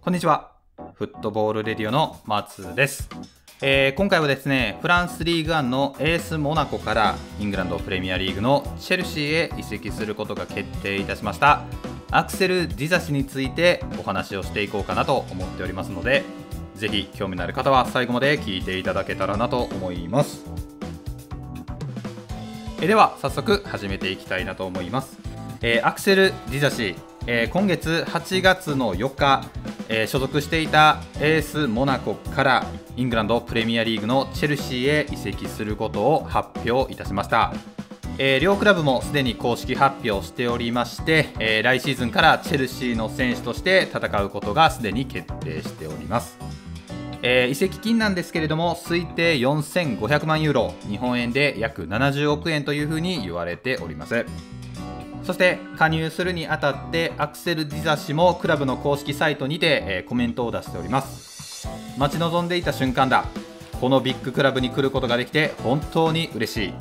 こんにちは。フットボールレディオの松です。えー、今回はですね、フランスリーグワンのエースモナコからイングランドプレミアリーグのチェルシーへ移籍することが決定いたしました。アクセル・ディザシについてお話をしていこうかなと思っておりますので、ぜひ興味のある方は最後まで聞いていただけたらなと思います。えでは早速始めていきたいなと思います。えー、アクセル・ディザシ、えー、今月8月の4日、えー、所属していたエースモナコからイングランドプレミアリーグのチェルシーへ移籍することを発表いたしました。えー、両クラブもすでに公式発表しておりまして、え、来シーズンからチェルシーの選手として戦うことがすでに決定しております。え、移籍金なんですけれども推定4500万ユーロ日本円で約70億円というふうに言われておりますそして加入するにあたってアクセル・ディザ氏もクラブの公式サイトにて、えー、コメントを出しております。待ち望んでいた瞬間だ。このビッグクラブに来ることができて本当に嬉しい。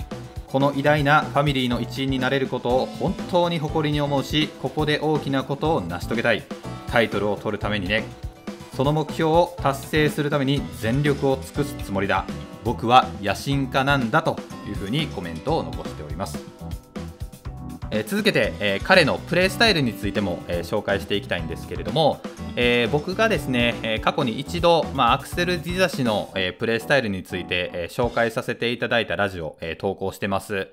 この偉大なファミリーの一員になれることを本当に誇りに思うしここで大きなことを成し遂げたい。タイトルを取るためにね。その目標を達成するために全力を尽くすつもりだ。僕は野心家なんだというふうにコメントを残しております。えー、続けて、えー、彼のプレースタイルについても、えー、紹介していきたいんですけれども、え僕がですね、え過去に一度、まあ、アクセル・ディザ氏の、えプレースタイルについて、え紹介させていただいたラジオ、え投稿してます。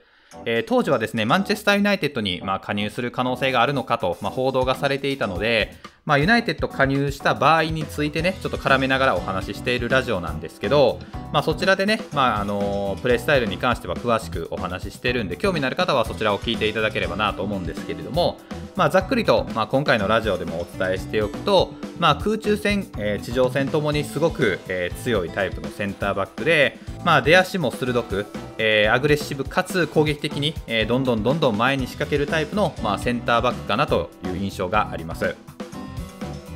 え、当時はですねマンチェスター・ユナイテッドに、まあ、加入する可能性があるのかと、まあ、報道がされていたので、まあ、ユナイテッド加入した場合についてねちょっと絡めながらお話ししているラジオなんですけど、まあ、そちらでね、まああの、プレースタイルに関しては詳しくお話ししているんで興味のある方はそちらを聞いていただければなと思うんですけれども、まあ、ざっくりと、まあ、今回のラジオでもお伝えしておくと、まあ、空中戦、えー、地上戦ともにすごく、えー、強いタイプのセンターバックで、まあ、出足も鋭く、えー、アグレッシブかつ攻撃的に、えー、どんどんどんどん前に仕掛けるタイプの、まあ、センターバックかなという印象があります。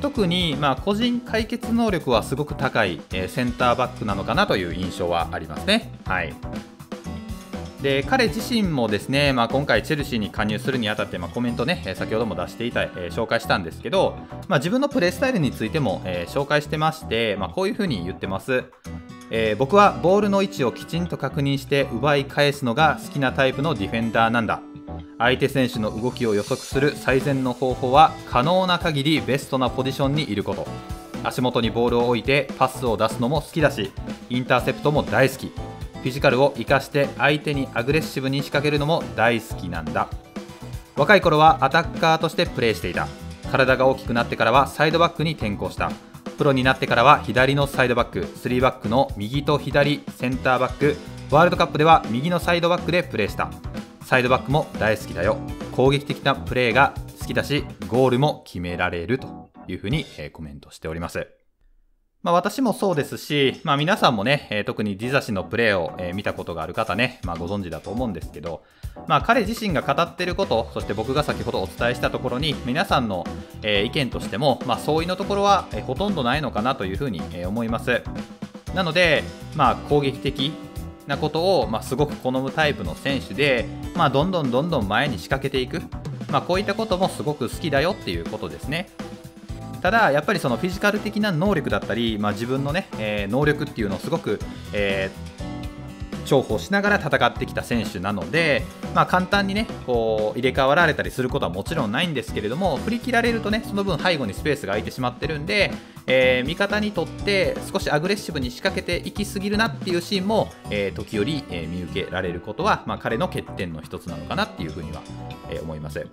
特に、まあ、個人解決能力はすごく高い、えー、センターバックなのかなという印象はありますね。はいで彼自身もですね、まあ、今回、チェルシーに加入するにあたって、まあ、コメントね、先ほども出していた、えー、紹介したんですけど、まあ、自分のプレースタイルについても、えー、紹介してまして、ま、こういうふうに言ってます。えー、僕はボールの位置をきちんと確認して奪い返すのが好きなタイプのディフェンダーなんだ。相手選手の動きを予測する最善の方法は可能な限りベストなポジションにいること。足元にボールを置いてパスを出すのも好きだしインターセプトも大好き。フィジカルを生かして相手にアグレッシブに仕掛けるのも大好きなんだ。若い頃はアタッカーとしてプレーしていた。体が大きくなってからはサイドバックに転向した。プロになってからは左のサイドバック、3バックの右と左、センターバック、ワールドカップでは右のサイドバックでプレーした。サイドバックも大好きだよ。攻撃的なプレーが好きだし、ゴールも決められるというふうに、コメントしております。まあ、私もそうですし、まあ、皆さんもね、えー、特にディザ氏のプレーを、えー、見たことがある方ね、まあ、ご存知だと思うんですけど、まあ、彼自身が語っていること、そして僕が先ほどお伝えしたところに、皆さんの、えー、意見としても、まあ、相違のところは、えー、ほとんどないのかなというふうに、えー、思います。なので、まあ、攻撃的なことを、まあ、すごく好むタイプの選手で、まあ、どんどんどんどん前に仕掛けていく、まあ、こういったこともすごく好きだよっていうことですね。ただ、やっぱりそのフィジカル的な能力だったり、まあ、自分のね、えー、能力っていうのをすごく、えー、重宝しながら戦ってきた選手なので、まあ、簡単にねこう入れ替わられたりすることはもちろんないんですけれども振り切られるとねその分背後にスペースが空いてしまってるんで、えー、味方にとって少しアグレッシブに仕掛けていきすぎるなっていうシーンも、えー、時折、えー、見受けられることは、まあ、彼の欠点の一つなのかなっていうふうには、え思います。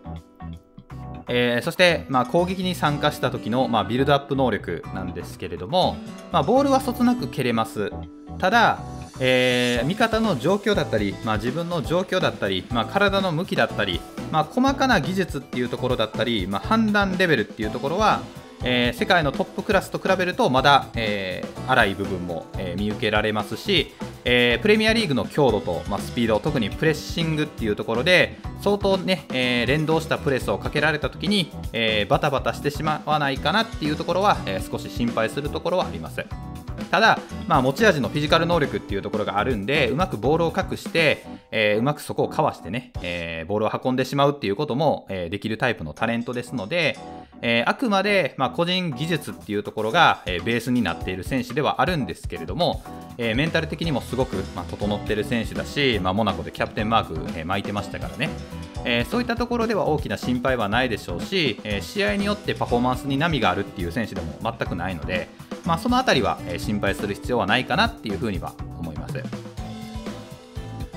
えー、そして、まあ、攻撃に参加した時の、まあ、ビルドアップ能力なんですけれども、まあ、ボールはそつなく蹴れます。ただ、えー、味方の状況だったり、まあ、自分の状況だったり、まあ、体の向きだったり、まあ、細かな技術っていうところだったり、まあ、判断レベルっていうところは、えー、世界のトップクラスと比べるとまだ、えー、荒い部分も、えー、見受けられますし、えー、プレミアリーグの強度と、まあ、スピード特にプレッシングっていうところで相当ね、えー、連動したプレスをかけられた時に、えー、バタバタしてしまわないかなっていうところは、え少し心配するところはあります。ただ、まあ、持ち味のフィジカル能力っていうところがあるんで、うまくボールを隠して、え、うまくそこをかわしてね、え、ボールを運んでしまうっていうことも、え、できるタイプのタレントですので、えー、あくまで、まあ、個人技術っていうところが、えー、ベースになっている選手ではあるんですけれども、えー、メンタル的にもすごく、まあ、整っている選手だし、まあ、モナコでキャプテンマーク、えー、巻いてましたからね、え、そういったところでは大きな心配はないでしょうし、え、試合によってパフォーマンスに波があるっていう選手でも全くないので、まあ、その辺りは、え、心配する必要はないかなっていうふうには思います。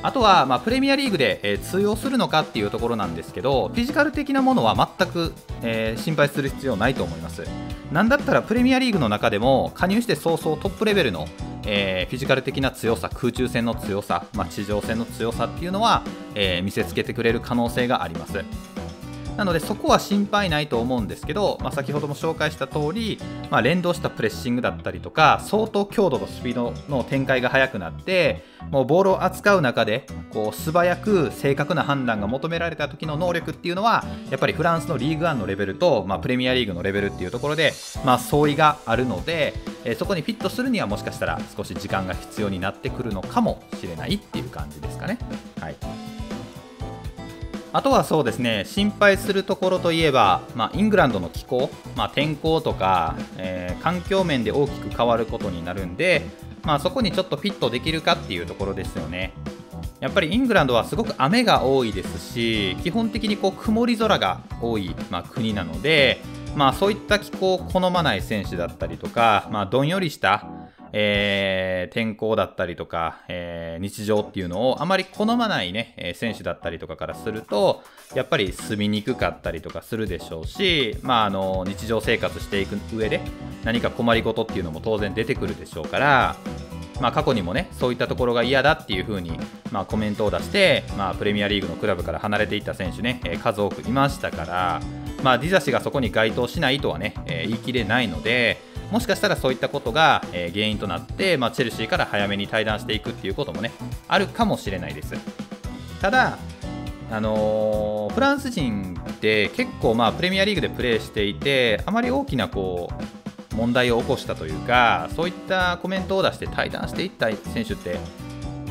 あとは、まあ、プレミアリーグで、えー、通用するのかっていうところなんですけど、フィジカル的なものは全く、えー、心配する必要ないと思います。なんだったらプレミアリーグの中でも加入して早々トップレベルの、えー、フィジカル的な強さ、空中戦の強さ、まあ、地上戦の強さっていうのは、え見せつけてくれる可能性があります。なのでそこは心配ないと思うんですけど、まあ、先ほども紹介した通り、まあ、連動したプレッシングだったりとか相当強度とスピードの展開が速くなってもうボールを扱う中でこう素早く正確な判断が求められた時の能力っていうのはやっぱりフランスのリーグワンのレベルと、まあ、プレミアリーグのレベルっていうところで、まあ、相違があるので、えー、そこにフィットするにはもしかしたら少し時間が必要になってくるのかもしれないっていう感じですかね。はいあとはそうですね心配するところといえば、まあ、イングランドの気候、まあ、天候とか、えー、環境面で大きく変わることになるんで、まあ、そこにちょっとフィットできるかっていうところですよね。やっぱりイングランドはすごく雨が多いですし基本的にこう曇り空が多い、まあ、国なので、まあ、そういった気候を好まない選手だったりとか、まあ、どんよりしたえー、天候だったりとか、えー、日常っていうのをあまり好まないね、え選手だったりとかからすると、やっぱり住みにくかったりとかするでしょうし、まあ、あの日常生活していく上で何か困りごとっていうのも当然出てくるでしょうから、まあ、過去にもねそういったところが嫌だっていう風にまに、コメントを出して、まあ、プレミアリーグのクラブから離れていった選手ね、え数多くいましたから、まあ、ディザ氏がそこに該当しないとはね、え言い切れないので、もしかしたらそういったことが、えー、原因となって、まあ、チェルシーから早めに退団していくっていうこともねあるかもしれないです。ただあのー、フランス人って結構まあプレミアリーグでプレーしていてあまり大きなこう問題を起こしたというかそういったコメントを出して退団していった選手って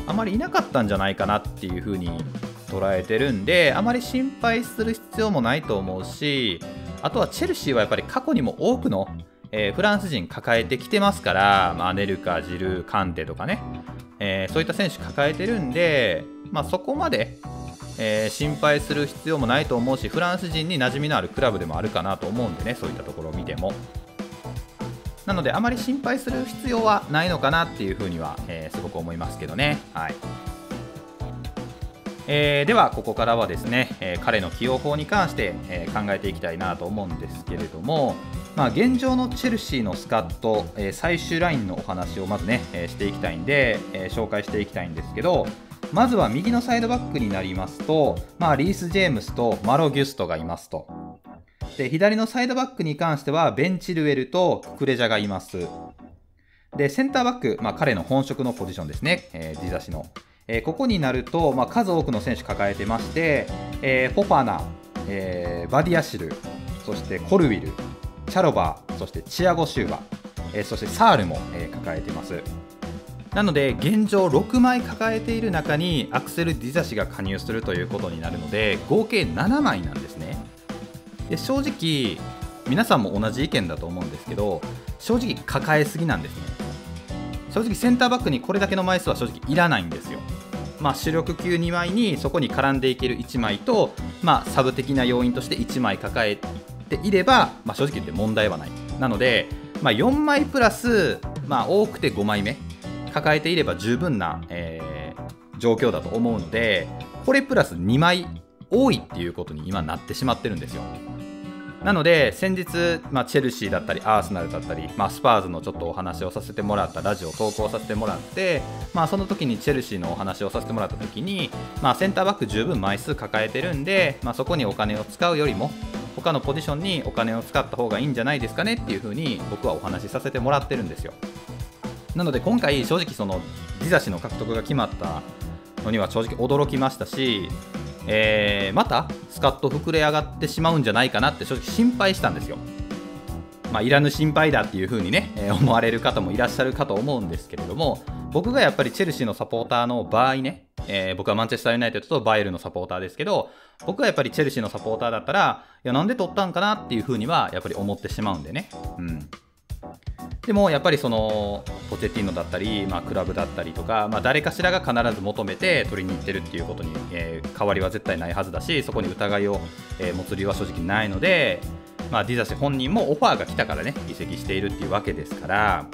あまりいなかったんじゃないかなっていうふうに捉えてるんであまり心配する必要もないと思うしあとはチェルシーはやっぱり過去にも多くのえー、フランス人抱えてきてますから、まあ、ネルカ、ジル、カンテとかね、えー、そういった選手抱えてるんで、まあ、そこまで、えー、心配する必要もないと思うし、フランス人に馴染みのあるクラブでもあるかなと思うんでね、そういったところを見ても。なので、あまり心配する必要はないのかなっていうふうには、えー、すごく思いますけどね。はいえー、ではここからはですね、えー、彼の起用法に関して、えー、考えていきたいなと思うんですけれども、まあ、現状のチェルシーのスカット、えー、最終ラインのお話をまずね、えー、していきたいんで、えー、紹介していきたいんですけど、まずは右のサイドバックになりますと、まあ、リース・ジェームスとマロ・ギュストがいますと。で、左のサイドバックに関しては、ベンチルエルとククレジャがいます。で、センターバック、まあ、彼の本職のポジションですね、えー、地差しの。えー、ここになると、まあ、数多くの選手抱えてまして、えー、ポパナ、えー、バディアシル、そしてコルウィル、チャロバー、そしてチアゴ・シューバ、えー、そしてサールも、えー、抱えています。なので現状6枚抱えている中にアクセル・ディザシが加入するということになるので合計7枚なんですね。で正直皆さんも同じ意見だと思うんですけど正直抱えすぎなんですね。正直センターバックにこれだけの枚数は正直いらないんですよ。まあ、主力級2枚にそこに絡んでいける1枚と、まあ、サブ的な要因として1枚抱えていれば、まあ、正直言って問題はない。なので、まあ、4枚プラス、まあ、多くて5枚目抱えていれば十分な、えー、状況だと思うので、これプラス2枚多いっていうことに今なってしまってるんですよ。なので先日、まあ、チェルシーだったりアーセナルだったり、まあ、スパーズのちょっとお話をさせてもらったラジオを投稿させてもらって、まあ、その時にチェルシーのお話をさせてもらった時に、まあ、センターバック十分枚数抱えてるんで、まあ、そこにお金を使うよりも他のポジションにお金を使った方がいいんじゃないですかねっていう風に僕はお話しさせてもらってるんですよなので今回正直そのディザシの獲得が決まったのには正直驚きましたしえー、またスカッと膨れ上がってしまうんじゃないかなって正直心配したんですよ。まあ、いらぬ心配だっていう風にね、えー、思われる方もいらっしゃるかと思うんですけれども僕がやっぱりチェルシーのサポーターの場合ね、えー、僕はマンチェスターユナイテッドとバイエルのサポーターですけど、僕はやっぱりチェルシーのサポーターだったら、いや、なんで取ったんかなっていうふうには、やっぱり思ってしまうんでね。うん。でもやっぱりそのポテティーノだったり、まあ、クラブだったりとか、まあ、誰かしらが必ず求めて取りに行ってるっていうことに、えー、変わりは絶対ないはずだしそこに疑いを、えー、持つ理由は正直ないので、まあ、ディザシ本人もオファーが来たからね移籍しているっていうわけですから、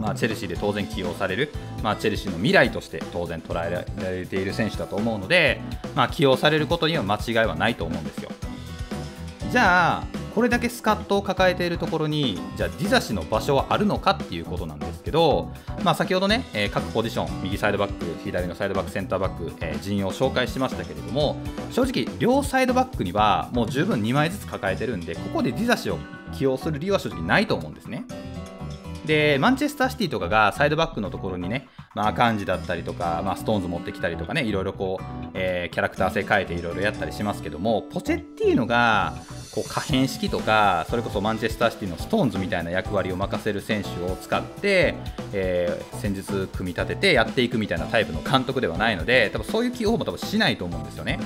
まあ、チェルシーで当然起用される、まあ、チェルシーの未来として当然捉えられている選手だと思うので、まあ、起用されることには間違いはないと思うんですよ。じゃあこれだけスカットを抱えているところにじゃあディザシの場所はあるのかっていうことなんですけど、まあ、先ほどね、えー、各ポジション右サイドバック左のサイドバックセンターバック、えー、陣容を紹介しましたけれども正直両サイドバックにはもう十分2枚ずつ抱えてるんでここでディザシを起用する理由は正直ないと思うんですね。でマンチェスターシティとかがサイドバックのところにね、まあ、アカンジだったりとか、まあ、ストーンズ持ってきたりとかねいろいろこう、えー、キャラクター性変えていろいろやったりしますけどもポチェッティーノがこう可変式とかそれこそマンチェスターシティのストーンズみたいな役割を任せる選手を使って、えー、戦術組み立ててやっていくみたいなタイプの監督ではないので多分そういう起用も多分しないと思うんですよね。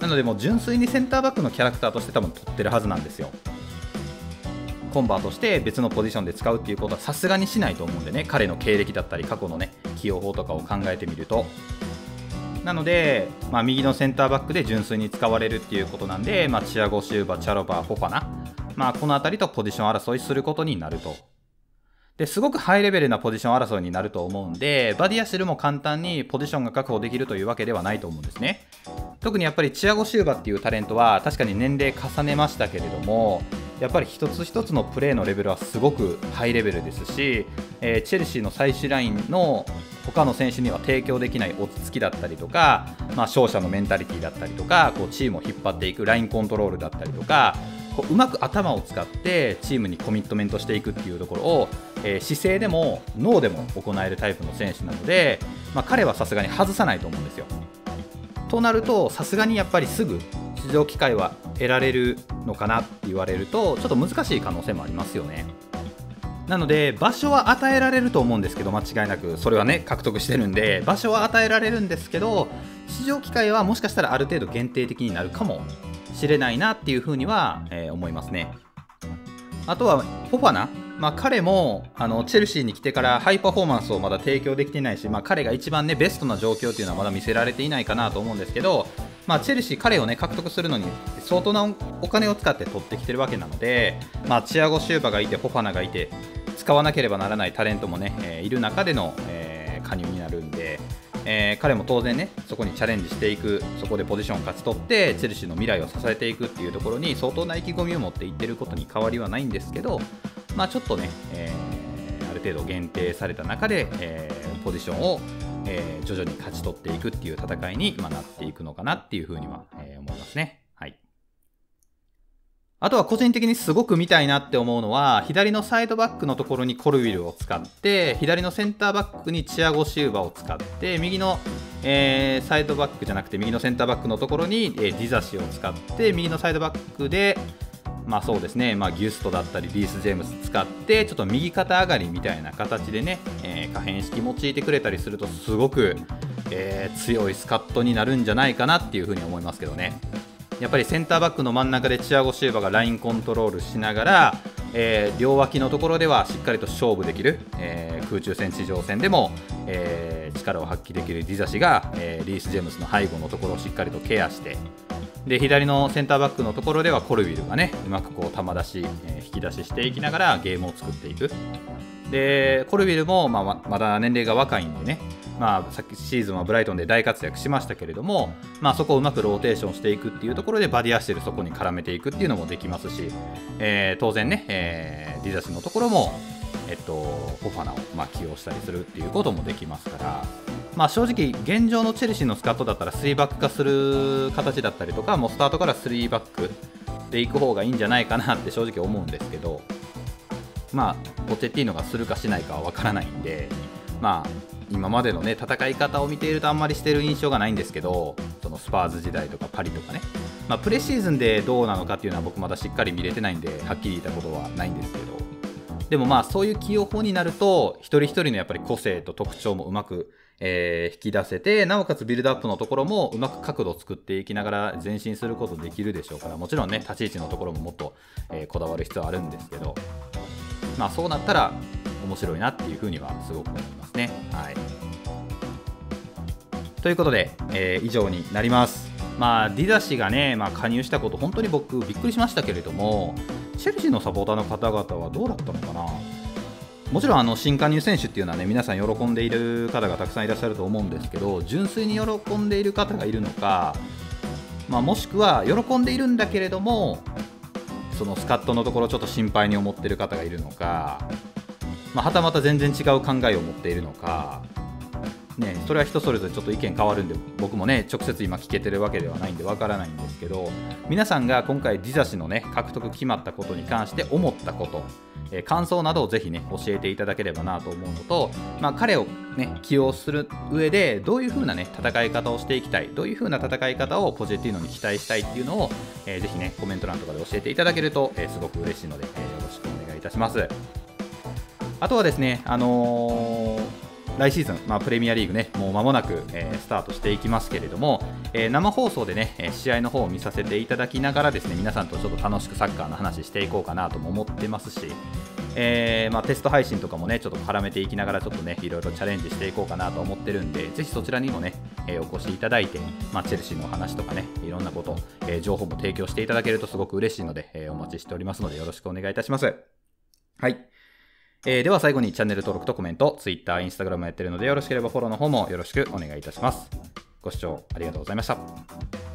なのでもう純粋にセンターバックのキャラクターとして多分取ってるはずなんですよ。コンバートして別のポジションで使うっていうことはさすがにしないと思うんでね彼の経歴だったり過去のね起用法とかを考えてみるとなので、まあ、右のセンターバックで純粋に使われるっていうことなんで、まあ、チアゴ・シューバ、チャロバ、フォファナ、まあ、この辺りとポジション争いすることになると。ですごくハイレベルなポジション争いになると思うんで、バディアシルも簡単にポジションが確保できるというわけではないと思うんですね。特にやっぱりチアゴ・シューバっていうタレントは確かに年齢重ねましたけれども、やっぱり一つ一つのプレーのレベルはすごくハイレベルですし、えー、チェルシーの最終ラインの他の選手には提供できない落ち着きだったりとか、まあ、勝者のメンタリティーだったりとかこうチームを引っ張っていくラインコントロールだったりとかこううまく頭を使ってチームにコミットメントしていくっていうところを、えー、姿勢でも脳でも行えるタイプの選手なので、まあ、彼はさすがに外さないと思うんですよ。となるとさすがにやっぱりすぐ出場機会は得られるのかなって言われるとちょっと難しい可能性もありますよね。なので場所は与えられると思うんですけど間違いなく。それはね獲得してるんで場所は与えられるんですけど出場機会はもしかしたらある程度限定的になるかもしれないなっていうふうには、えー、思いますね。あとはフォファナ。まあ、彼もあのチェルシーに来てからハイパフォーマンスをまだ提供できてないし、まあ、彼が一番、ね、ベストな状況というのはまだ見せられていないかなと思うんですけど、まあ、チェルシー、彼を、ね、獲得するのに相当なお金を使って取ってきてるわけなので、まあ、チアゴ・シューバがいて、フォファナがいて、使わなければならないタレントもね、えー、いる中での、えー、加入になるんで、えー、彼も当然ねそこにチャレンジしていくそこでポジションを勝ち取ってチェルシーの未来を支えていくっていうところに相当な意気込みを持っていってることに変わりはないんですけど、まあ、ちょっとね、えー、ある程度限定された中で、えー、ポジションを、えー、徐々に勝ち取っていくっていう戦いに、ま、なっていくのかなっていうふうには、えー、思いますね。はいあとは個人的にすごく見たいなって思うのは、左のサイドバックのところにコルウィルを使って、左のセンターバックにチアゴシューバを使って、右の、えー、サイドバックじゃなくて、右のセンターバックのところに、えー、ディザシを使って、右のサイドバックで、まあそうですね、まあ、ギュストだったり、リース・ジェームス使って、ちょっと右肩上がりみたいな形でね、えー、可変式用いてくれたりすると、すごく、えー、強いスカットになるんじゃないかなっていうふうに思いますけどね。やっぱりセンターバックの真ん中でチアゴ・シューバがラインコントロールしながら、えー、両脇のところではしっかりと勝負できる、えー、空中戦、地上戦でも、えー、力を発揮できるディザシが、えリース・ジェームスの背後のところをしっかりとケアしてで左のセンターバックのところではコルビルがねうまくこう球出し、え引き出ししていきながらゲームを作っていく。でコルビルも、まあ、まだ年齢が若いんでね。まあ、昨季シーズンはブライトンで大活躍しましたけれども、まあ、そこをうまくローテーションしていくっていうところでバディアシルそこに絡めていくっていうのもできますし、えー、当然ね、えー、ディザシのところも、えっと、フォファナを、まあ、起用したりするっていうこともできますから、まあ、正直現状のチェルシーのスカットだったら3バック化する形だったりとかもうスタートから3バックでいく方がいいんじゃないかなって 正直思うんですけどまあポチェッティーノがするかしないかは分からないんでまあ今までのね戦い方を見ているとあんまりしてる印象がないんですけどそのスパーズ時代とかパリとかね、まあ、プレシーズンでどうなのかっていうのは僕まだしっかり見れてないんではっきり言ったことはないんですけど。でもまあそういう起用法になると一人一人のやっぱり個性と特徴もうまく、えー引き出せて、なおかつビルドアップのところもうまく角度を作っていきながら前進することできるでしょうから、もちろんね、立ち位置のところももっと、えーこだわる必要あるんですけど、まあそうなったら面白いなっていうふうにはすごく思いますね。はい。ということで、えー以上になります。まあ、ディダ氏がね、まあ、加入したこと、本当に僕、びっくりしましたけれども、チェルシーのサポーターの方々はどうだったのかな？もちろんあの新加入選手っていうのはね皆さん喜んでいる方がたくさんいらっしゃると思うんですけど純粋に喜んでいる方がいるのか、まあ、もしくは喜んでいるんだけれどもそのスカットのところちょっと心配に思っている方がいるのか、まあ、はたまた全然違う考えを持っているのか、ね、それは人それぞれちょっと意見変わるんで僕もね直接今聞けてるわけではないんでわからないんですけど皆さんが今回ディザ氏のね獲得決まったことに関して思ったことえ感想などをぜひね教えていただければなと思うのと、まあ、彼をね起用する上でどういう風なね戦い方をしていきたいどういう風な戦い方をポジティーノに期待したいっていうのを、えーぜひねコメント欄とかで教えていただけると、えーすごく嬉しいので、えよろしくお願いいたします。あとはですねあの来シーズン、まあ、プレミアリーグね、もう間もなく、えースタートしていきますけれども、えー生放送でね、試合の方を見させていただきながらですね、皆さんとちょっと楽しくサッカーの話していこうかなとも思ってますし、えーまあ、テスト配信とかもね、ちょっと絡めていきながら、ちょっとね、いろいろチャレンジしていこうかなと思ってるんで、ぜひそちらにもね、えーお越しいただいて、まあ、チェルシーの話とかね、いろんなこと、えー情報も提供していただけるとすごく嬉しいので、えお待ちしておりますので、よろしくお願いいたします。はい。えーでは最後にチャンネル登録とコメント、Twitter、Instagram もやってるので、よろしければフォローの方もよろしくお願いいたします。ご視聴ありがとうございました。